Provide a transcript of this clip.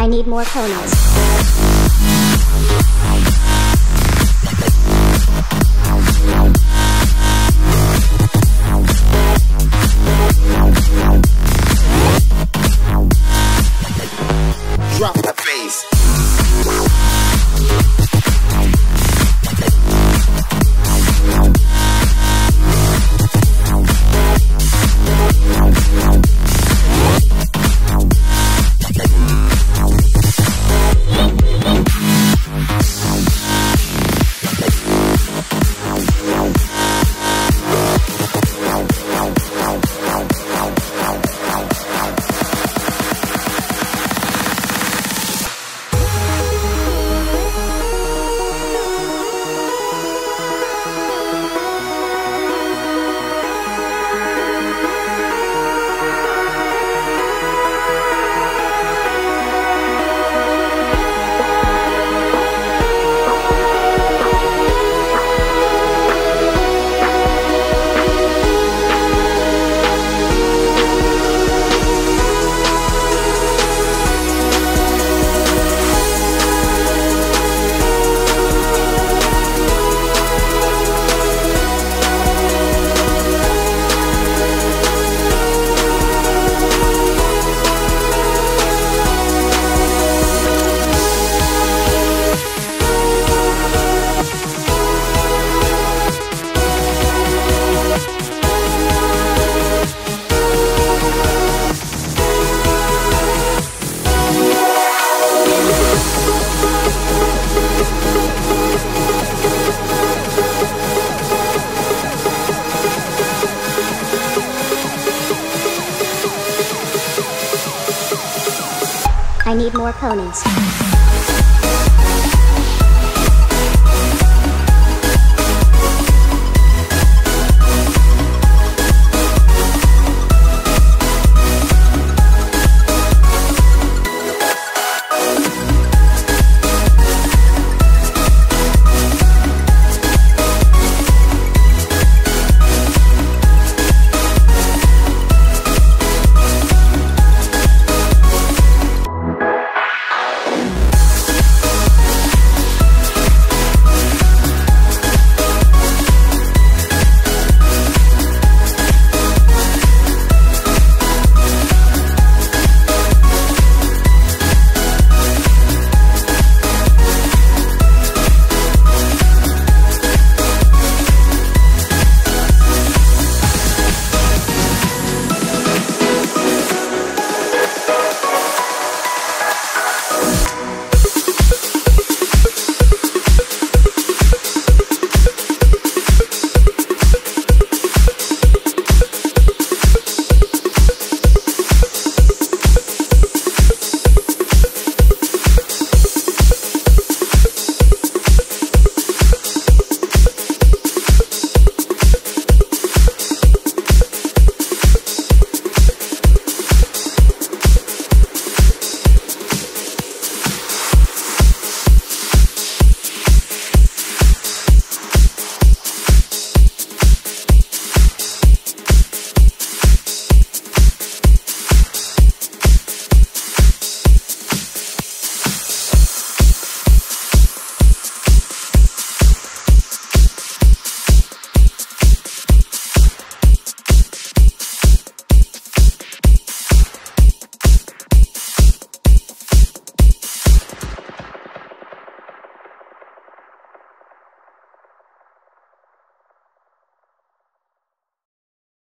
I need more ponies. More ponies.